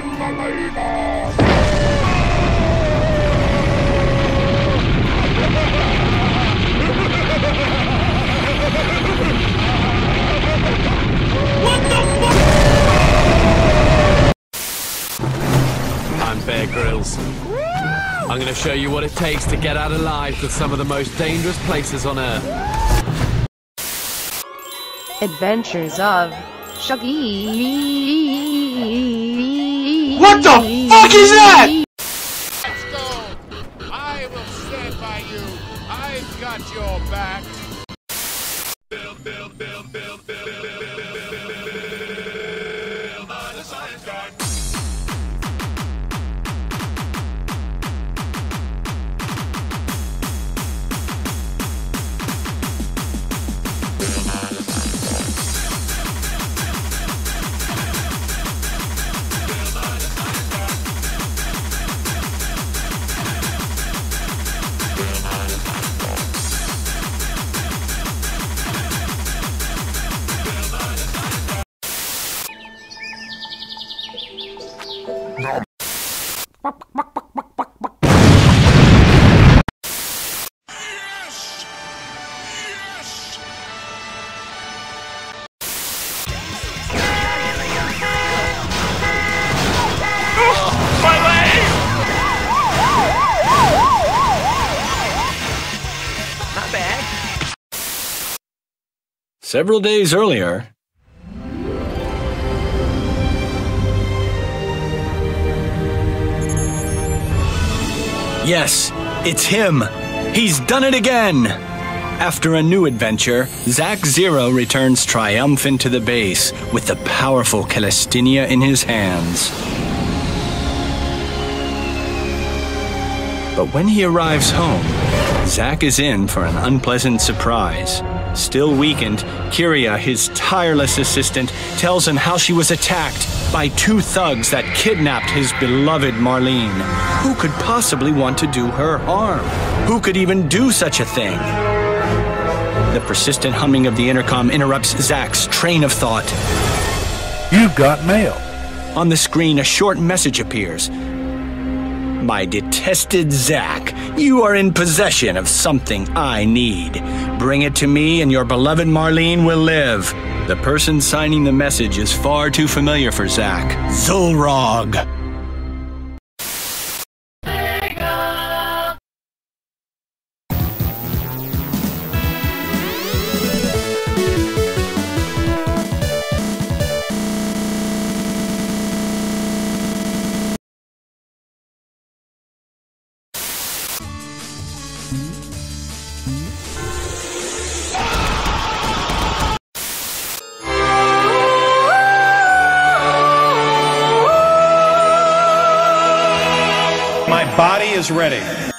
what the fuck? I'm Bear Grylls. I'm gonna show you what it takes to get out alive to some of the most dangerous places on Earth. Adventures of Shuggy. What the fuck is that? Let's go! I will stand by you. I've got your back. Build, build, build, build, Yes! Yes! Oh, my leg! Not bad. Several days earlier, Yes, it's him. He's done it again. After a new adventure, Zack Zero returns triumphant to the base with the powerful Celestinia in his hands. But when he arrives home, Zack is in for an unpleasant surprise. Still weakened, Kyria, his tireless assistant, tells him how she was attacked by two thugs that kidnapped his beloved Marlene. Who could possibly want to do her harm? Who could even do such a thing? The persistent humming of the intercom interrupts Zack's train of thought. You've got mail. On the screen, a short message appears. My detested Zack, you are in possession of something I need. Bring it to me, and your beloved Marlene will live. The person signing the message is far too familiar for Zack. Zulrog. Body is ready.